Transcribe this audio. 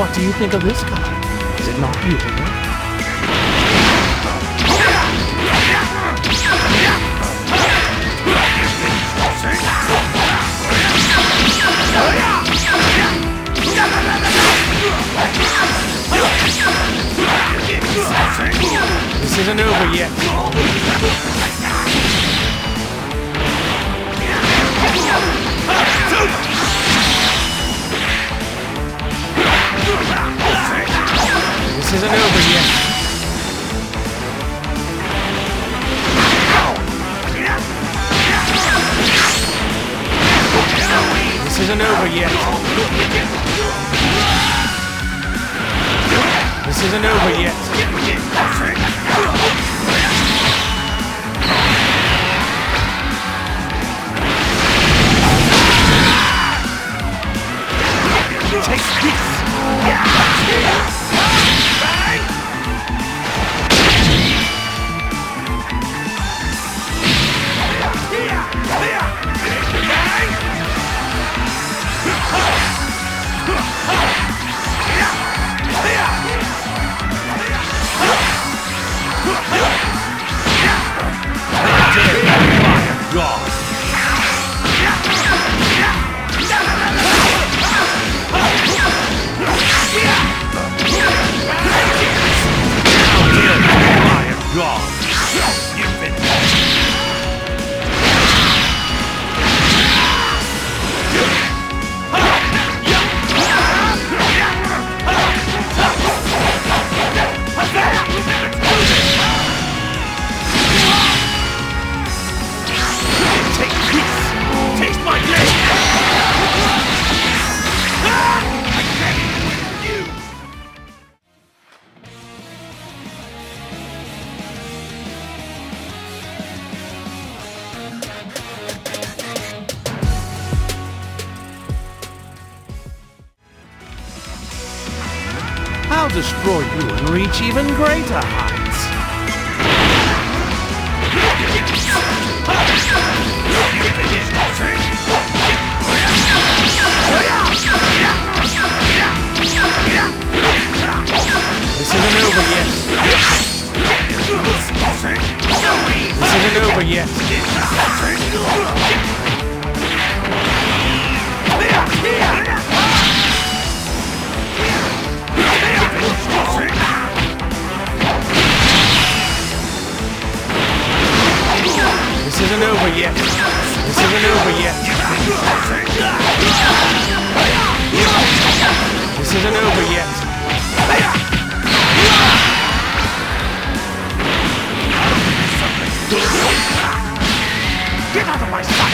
What do you think of this guy? Is it not beautiful? This isn't over yet. Isn't over yet. This isn't over yet. I'll destroy you and reach even greater heights. Get out of my sight!